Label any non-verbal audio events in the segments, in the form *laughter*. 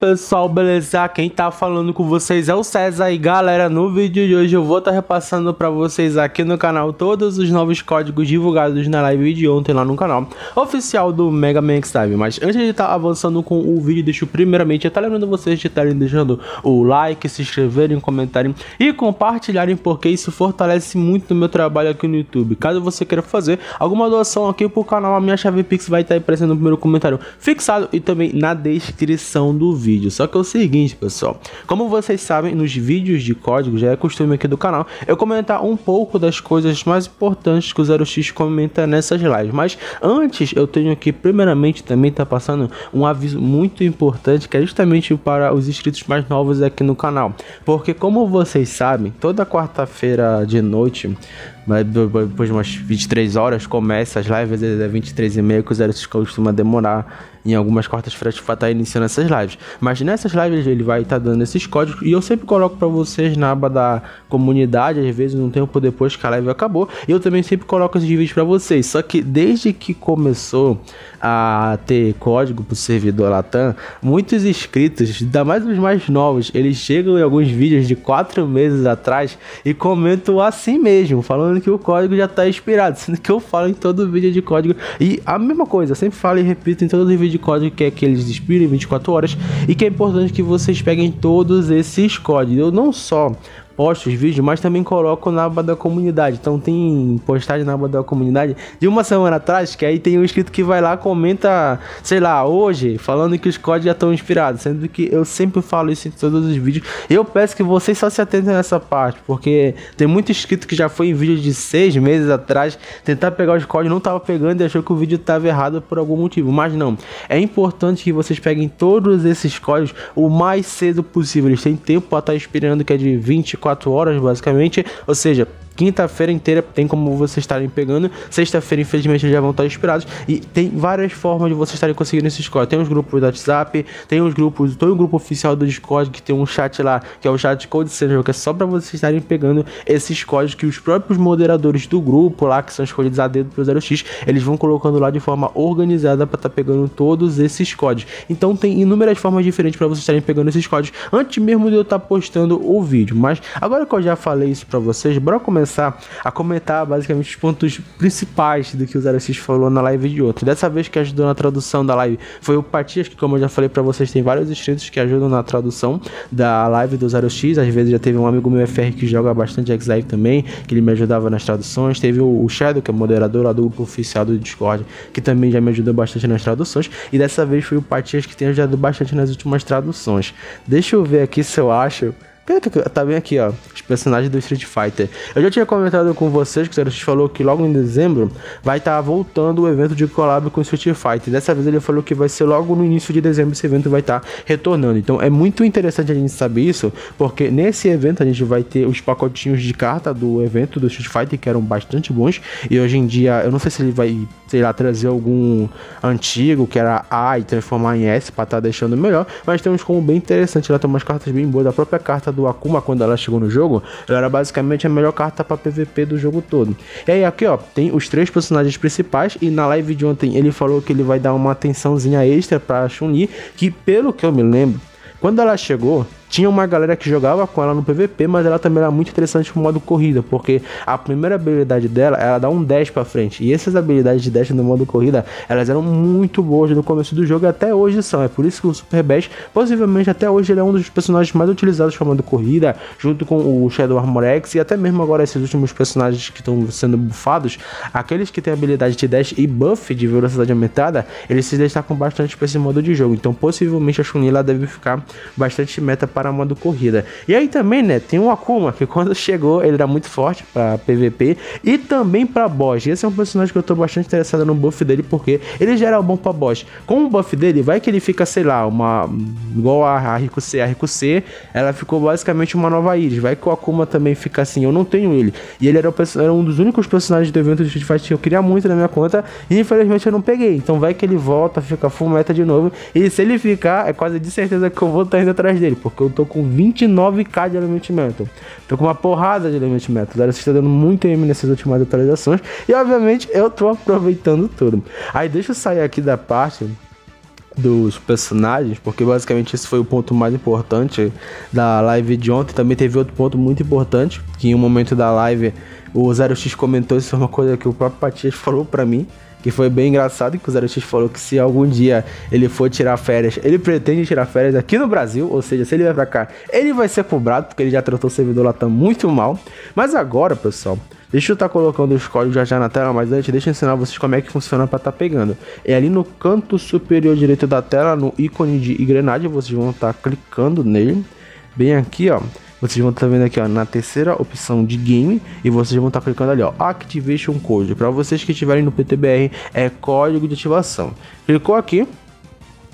Pessoal, beleza? Quem tá falando com vocês é o César e galera, no vídeo de hoje eu vou estar tá repassando para vocês aqui no canal todos os novos códigos divulgados na live de ontem lá no canal oficial do Mega Man X-Live. Mas antes de estar tá avançando com o vídeo, deixo primeiramente estar lembrando vocês de estarem deixando o like, se inscreverem, comentarem e compartilharem porque isso fortalece muito o meu trabalho aqui no YouTube. Caso você queira fazer alguma doação aqui pro canal, a minha chave Pix vai estar tá aparecendo no primeiro comentário fixado e também na descrição do vídeo vídeo. Só que é o seguinte, pessoal, como vocês sabem, nos vídeos de código, já é costume aqui do canal, eu comentar um pouco das coisas mais importantes que o Zero X comenta nessas lives. Mas antes, eu tenho aqui, primeiramente, também tá passando um aviso muito importante, que é justamente para os inscritos mais novos aqui no canal. Porque como vocês sabem, toda quarta-feira de noite depois de umas 23 horas começa as lives, é 23 e meia que o Zero X costuma demorar em algumas quartas-feiras para estar tá iniciando essas lives. Mas nessas lives ele vai estar tá dando esses códigos e eu sempre coloco para vocês na aba da comunidade, às vezes um tempo depois que a live acabou. Eu também sempre coloco esses vídeos para vocês. Só que desde que começou a ter código pro servidor Latam, muitos inscritos, ainda mais os mais novos, eles chegam em alguns vídeos de quatro meses atrás e comentam assim mesmo, falando que o código já está expirado, *laughs* sendo que eu falo em todo vídeo de código e a mesma coisa, eu sempre falo e repito em todos os vídeos de código que é que eles expiram em 24 horas e que é importante que vocês peguem todos esses códigos. Eu não só posto os vídeos, mas também coloco na aba da comunidade. Então tem postagem na aba da comunidade de uma semana atrás, que aí tem um inscrito que vai lá, comenta, sei lá, hoje, falando que os códigos já estão inspirados, sendo que eu sempre falo isso em todos os vídeos. Eu peço que vocês só se atentem nessa parte, porque tem muito inscrito que já foi em vídeo de seis meses atrás, tentar pegar os códigos, não tava pegando e achou que o vídeo estava errado por algum motivo. Mas não, é importante que vocês peguem todos esses códigos o mais cedo possível. Eles têm tempo para estar tá esperando que é de 24 24 horas, basicamente. Ou seja, Quinta-feira inteira tem como vocês estarem pegando. Sexta-feira, infelizmente, já vão estar inspirados. E tem várias formas de vocês estarem conseguindo esses códigos. Tem os grupos do WhatsApp, tem os grupos, tem o grupo oficial do Discord que tem um chat lá, que é o chat Code Center, que é só para vocês estarem pegando esses códigos que os próprios moderadores do grupo lá, que são escolhidos a dedo pro 0x, eles vão colocando lá de forma organizada para estar tá pegando todos esses códigos. Então tem inúmeras formas diferentes para vocês estarem pegando esses códigos antes mesmo de eu estar tá postando o vídeo. Mas agora que eu já falei isso para vocês, bora começar começar a comentar basicamente os pontos principais do que o Zero falou na live de outro. Dessa vez que ajudou na tradução da live foi o Patias, que como eu já falei para vocês, tem vários inscritos que ajudam na tradução da live do Zero X. Às vezes já teve um amigo meu FR que joga bastante X-Live também, que ele me ajudava nas traduções. Teve o Shadow, que é moderador lá do grupo oficial do Discord, que também já me ajudou bastante nas traduções. E dessa vez foi o Patias que tem ajudado bastante nas últimas traduções. Deixa eu ver aqui se eu acho Tá bem aqui, ó. Os personagens do Street Fighter. Eu já tinha comentado com vocês que o Zero falou que logo em dezembro vai estar tá voltando o evento de collab com o Street Fighter. Dessa vez ele falou que vai ser logo no início de dezembro esse evento vai estar tá retornando. Então é muito interessante a gente saber isso, porque nesse evento a gente vai ter os pacotinhos de carta do evento do Street Fighter que eram bastante bons. E hoje em dia, eu não sei se ele vai, sei lá, trazer algum antigo que era A e transformar em S para estar tá deixando melhor. Mas tem uns como bem interessante. Lá tem umas cartas bem boas. A própria carta do Akuma quando ela chegou no jogo, ela era basicamente a melhor carta para PVP do jogo todo. E aí aqui, ó, tem os três personagens principais e na live de ontem ele falou que ele vai dar uma atençãozinha extra para Chun-Li, que pelo que eu me lembro, quando ela chegou, tinha uma galera que jogava com ela no PVP, mas ela também era muito interessante pro modo corrida, porque a primeira habilidade dela, ela dá um 10 para frente. E essas habilidades de dash no modo corrida, elas eram muito boas no começo do jogo e até hoje são. É por isso que o Super Bash, possivelmente até hoje, ele é um dos personagens mais utilizados para modo corrida, junto com o Shadow Armor X e até mesmo agora esses últimos personagens que estão sendo bufados, aqueles que têm habilidade de dash e buff de velocidade aumentada, eles se destacam bastante para esse modo de jogo. Então, possivelmente a Chun-Li deve ficar bastante meta para modo corrida. E aí também, né, tem o Akuma, que *laughs* quando chegou ele era muito forte para PVP e também para boss. Esse é um personagem que eu tô bastante interessado no buff dele, porque ele já era bom para boss. Com o buff dele, vai que ele fica, sei lá, uma. igual a Rico C. A Rico C, ela ficou basicamente uma nova Iris. Vai que o Akuma também fica assim, eu não tenho ele. E ele era, era um dos únicos personagens do evento de Street Fighter que eu queria muito na minha conta, e infelizmente eu não peguei. Então vai que ele volta, fica full meta de novo. E se ele ficar, é quase de certeza que eu vou estar indo atrás dele, porque eu tô com 29k de Element Metal. Tô com uma porrada de Element Metal. Galera, você está dando muito M nessas últimas atualizações. E obviamente eu tô aproveitando tudo. Aí deixa eu sair aqui da parte dos personagens, porque basicamente esse foi o ponto mais importante da live de ontem. Também teve outro ponto muito importante, que em um momento da live o 0x comentou, isso foi uma coisa que o próprio Patias falou para mim, que foi bem engraçado, que o 0x falou que se algum dia ele for tirar férias, ele pretende tirar férias aqui no Brasil, ou seja, se ele vai pra cá, ele vai ser cobrado, porque ele já tratou o servidor tá muito mal. Mas agora, pessoal, Deixa eu estar tá colocando os códigos já já na tela, mas antes deixa eu ensinar vocês como é que funciona para estar tá pegando. É ali no canto superior direito da tela, no ícone de engrenagem, vocês vão estar tá clicando nele. Bem aqui, ó. Vocês vão estar tá vendo aqui, ó, na terceira opção de game e vocês vão estar tá clicando ali, ó, Activation Code. Para vocês que estiverem no PTBR, é código de ativação. Clicou aqui,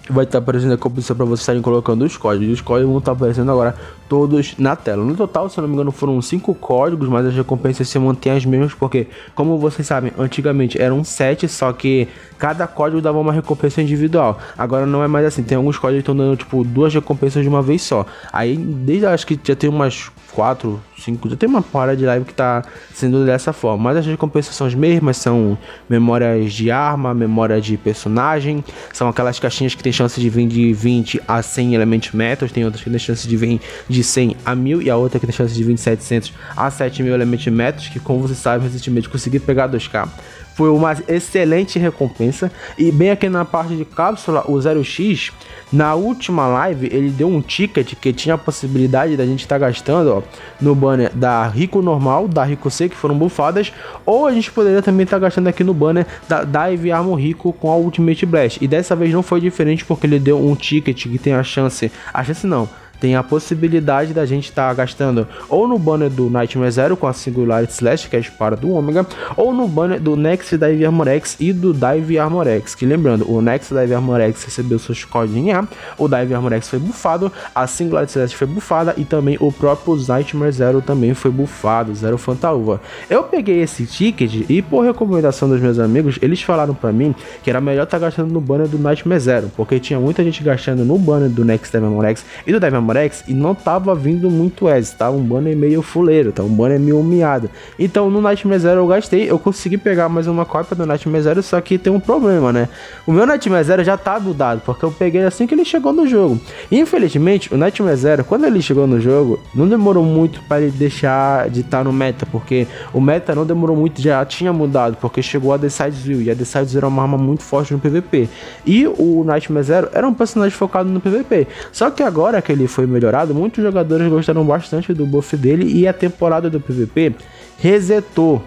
vai estar aparecendo a opção para vocês estarem colocando os códigos. Os códigos vão estar aparecendo agora todos na tela. No total, se não me engano, foram cinco códigos, mas as recompensas se mantêm as mesmas, porque, como vocês sabem, antigamente eram sete, só que cada código dava uma recompensa individual. Agora não é mais assim, tem alguns códigos que estão dando, tipo, duas recompensas de uma vez só. Aí, desde acho que já tem umas 4, 5, já tem uma para de live que tá sendo dessa forma. Mas as recompensas mesmas, são memórias de arma, memória de personagem, são aquelas caixinhas que tem chance de vir de 20 a 100 elementos metal, tem outras que tem chance de vir de 100 a 1000 e a outra que tem chance de vir de 700 a 7000 elementos metros, que como você sabe, recentemente consegui pegar 2k foi uma excelente recompensa. E bem aqui na parte de cápsula, o 0x, na última live, ele deu um ticket que tinha a possibilidade da gente estar tá gastando ó, no banner da Rico Normal, da Rico C, que foram bufadas, ou a gente poderia também estar tá gastando aqui no banner da Dive Armor Rico com a Ultimate Blast. E dessa vez não foi diferente porque ele deu um ticket que tem a chance, a chance não, tem a possibilidade da gente estar tá gastando ou no banner do Nightmare Zero com a Singularity Slash, que é a espada do Ômega, ou no banner do Next Dive Armor X e do Dive Armor X. Que lembrando, o Next Dive Armor X recebeu seus códigos em A, o Dive Armor X foi bufado, a Singularity Slash foi bufada e também o próprio Nightmare Zero também foi bufado, Zero Fantaúva. Eu peguei esse ticket e por recomendação dos meus amigos, eles falaram para mim que era melhor estar tá gastando no banner do Nightmare Zero, porque tinha muita gente gastando no banner do Next Dive Armor X e do Dive Armor E não tava vindo muito S, tá? Um banner meio fuleiro, tá? Um banner meio humeado. Então no Nightmare Zero eu gastei, eu consegui pegar mais uma cópia do Nightmare Zero, só que tem um problema, né? O meu Nightmare Zero já tá buildado, porque eu peguei assim que ele chegou no jogo. Infelizmente, o Nightmare Zero, quando ele chegou no jogo, não demorou muito para ele deixar de estar tá no meta, porque o meta não demorou muito, já tinha mudado, porque chegou a Decide View, e a Decide Zero é uma arma muito forte no PVP. E o Nightmare Zero era um personagem focado no PVP. Só que agora que ele foi melhorado, muitos jogadores gostaram bastante do buff dele e a temporada do PVP resetou.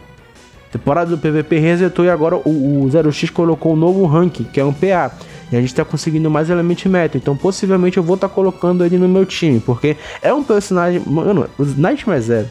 Temporada do PVP resetou e agora o, o 0x colocou um novo ranking, que é um PA. E a gente tá conseguindo mais elementos meta. Então possivelmente eu vou estar tá colocando ele no meu time. Porque é um personagem. Mano, o Nightmare Zero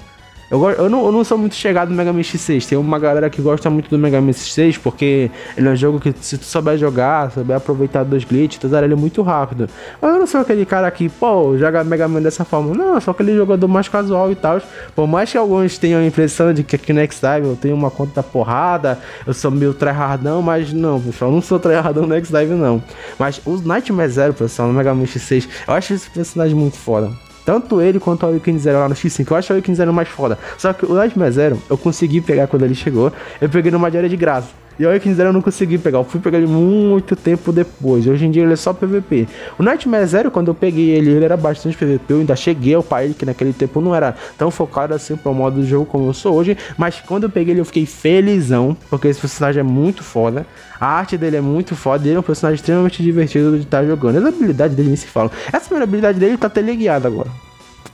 eu, eu, não, eu não sou muito chegado no Mega Man X6. Tem uma galera que gosta muito do Mega Man X6 porque ele é um jogo que, se tu souber jogar, souber aproveitar dos glitches, tu ele é muito rápido. Mas eu não sou aquele cara que, pô, joga Mega Man dessa forma. Não, sou aquele jogador mais casual e tal. Por mais que alguns tenham a impressão de que aqui no X-Dive eu tenho uma conta porrada, eu sou meio tryhardão, mas não, pessoal, eu não sou tryhardão no X-Dive não. Mas o Nightmare Zero, pessoal, no Mega Man X6, eu acho esse personagem muito foda. Tanto ele quanto o Awakening Zero lá no X5. Eu acho o Awakening Zero mais foda. Só que o Nightmare Zero eu consegui pegar quando ele chegou. Eu peguei numa diária de graça. E o Awakening Zero eu não consegui pegar. Eu fui pegar ele muito tempo depois. Hoje em dia ele é só PVP. O Nightmare Zero, quando eu peguei ele, ele era bastante PVP. Eu ainda cheguei ao pai que naquele tempo não era tão focado assim pro modo do jogo como eu sou hoje. Mas quando eu peguei ele, eu fiquei felizão. Porque esse personagem é muito foda. A arte dele é muito foda. Ele é um personagem extremamente divertido de estar jogando. As habilidades dele nem se falam. Essa primeira habilidade dele tá teleguiada agora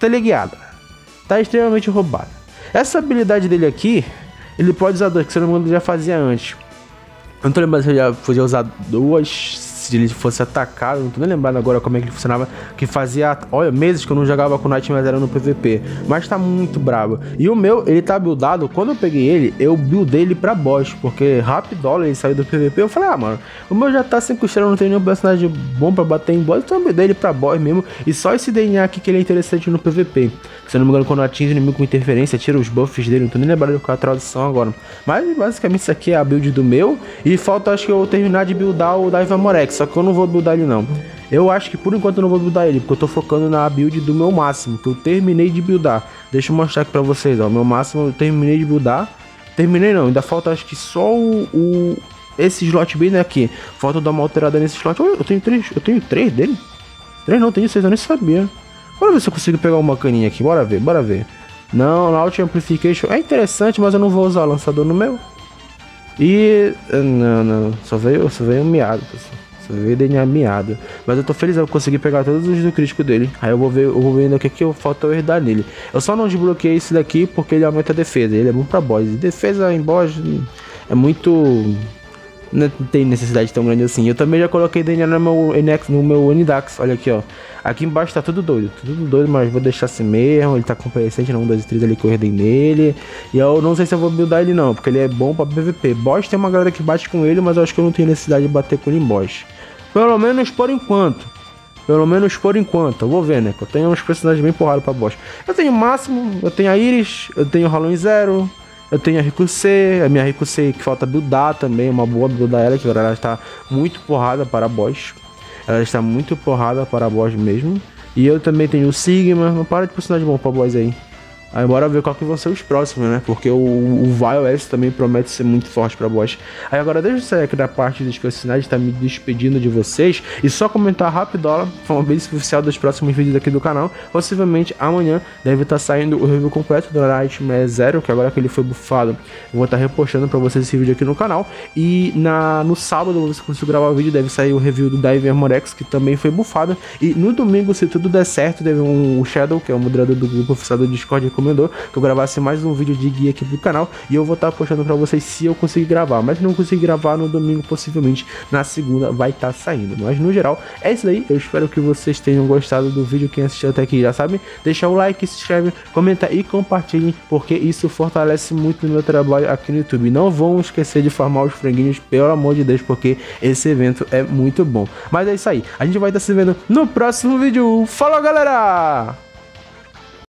teleguiada. Tá extremamente roubada. Essa habilidade dele aqui, ele pode usar duas, que se não me engano já fazia antes. Eu não tô lembrando se ele já podia usar duas, se ele fosse atacado, não tô nem lembrando agora como é que ele funcionava, que fazia, olha, meses que eu não jogava com o Nightmare Zero no PVP, mas tá muito brabo. E o meu, ele tá buildado, quando eu peguei ele, eu buildei ele pra boss, porque Rapidola ele saiu do PVP, eu falei, ah, mano, o meu já tá 5 estrelas, não tem nenhum personagem bom pra bater em boss, então eu buildei ele pra boss mesmo, e só esse DNA aqui que ele é interessante no PVP. Se eu não me engano, quando atinge o inimigo com interferência, tira os buffs dele, não tô nem lembrando com a tradução agora. Mas basicamente isso aqui é a build do meu, e falta acho que eu terminar de buildar o Daiva Morex só que eu não vou buildar ele não. Eu acho que por enquanto eu não vou buildar ele, porque eu tô focando na build do meu máximo, que eu terminei de buildar. Deixa eu mostrar aqui pra vocês, ó. Meu máximo eu terminei de buildar. Terminei não, ainda falta acho que só o, o esse slot bem aqui. Falta dar uma alterada nesse slot. Eu tenho três, eu tenho três dele? Três não, tenho seis, eu nem sabia. Bora ver se eu consigo pegar uma caninha aqui, bora ver, bora ver. Não, Launch Amplification é interessante, mas eu não vou usar o lançador no meu. E. Não, não, só veio, só veio um miado, pessoal. Só veio DNA miado. Mas eu tô feliz, eu consegui pegar todos os do crítico dele. Aí eu vou ver, eu vou ver ainda o que, que falta eu herdar nele. Eu só não desbloqueei esse daqui porque ele aumenta a defesa. Ele é bom pra boss. E defesa em boss é muito não tem necessidade tão grande assim. Eu também já coloquei DNA no meu NX, no meu Unidax, olha aqui, ó. Aqui embaixo tá tudo doido, tudo doido, mas vou deixar assim mesmo. Ele tá com persistente, não, 1, 2 3 ali que eu herdei nele. E eu não sei se eu vou buildar ele não, porque ele é bom pra PVP. Boss tem uma galera que bate com ele, mas eu acho que eu não tenho necessidade de bater com ele em boss. Pelo menos por enquanto. Pelo menos por enquanto, eu vou ver, né? Eu tenho uns personagens bem porrados pra boss. Eu tenho Máximo, eu tenho a Iris, eu tenho Halloween Zero, eu tenho a Rico C, a minha Rico C que falta buildar também, uma boa buildar ela, que agora ela está muito porrada para boss. Ela está muito porrada para boss mesmo. E eu também tenho o Sigma, não para de personagem bom para boss aí. Aí bora ver qual que vão ser os próximos, né? Porque o, o Vile também promete ser muito forte pra boss. Aí agora deixa eu sair aqui da parte dos personagens, tá me despedindo de vocês. E só comentar rapidola, fanbase oficial dos próximos vídeos aqui do canal. Possivelmente amanhã deve estar tá saindo o review completo do Nightmare Zero, que agora que ele foi bufado, eu vou estar tá repostando pra vocês esse vídeo aqui no canal. E na, no sábado, você conseguir gravar o vídeo, deve sair o review do Diver Morex, que também foi bufado. E no domingo, se tudo der certo, deve um o Shadow, que é o moderador do grupo oficial do Discord, recomendou que eu gravasse mais um vídeo de guia aqui pro canal e eu vou estar tá postando para vocês se eu conseguir gravar, mas se não conseguir gravar no domingo, possivelmente na segunda vai estar tá saindo. Mas no geral, é isso aí. Eu espero que vocês tenham gostado do vídeo. Quem assistiu até aqui já sabe, deixa o like, se inscreve, comenta e compartilhe, porque isso fortalece muito o meu trabalho aqui no YouTube. Não vão esquecer de farmar os franguinhos, pelo amor de Deus, porque esse evento é muito bom. Mas é isso aí. A gente vai estar tá se vendo no próximo vídeo. Falou, galera!